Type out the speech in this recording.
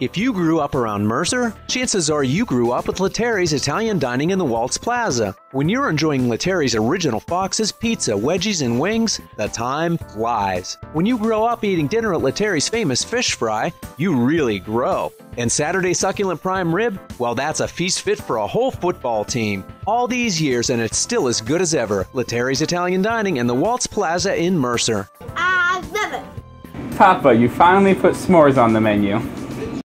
If you grew up around Mercer, chances are you grew up with Lettieri's Italian Dining in the Waltz Plaza. When you're enjoying Lettieri's original Fox's pizza, wedgies, and wings, the time flies. When you grow up eating dinner at Lettieri's famous fish fry, you really grow. And Saturday succulent prime rib, well, that's a feast fit for a whole football team. All these years, and it's still as good as ever. Lettieri's Italian Dining in the Waltz Plaza in Mercer. Ah, I love it. Papa, you finally put s'mores on the menu.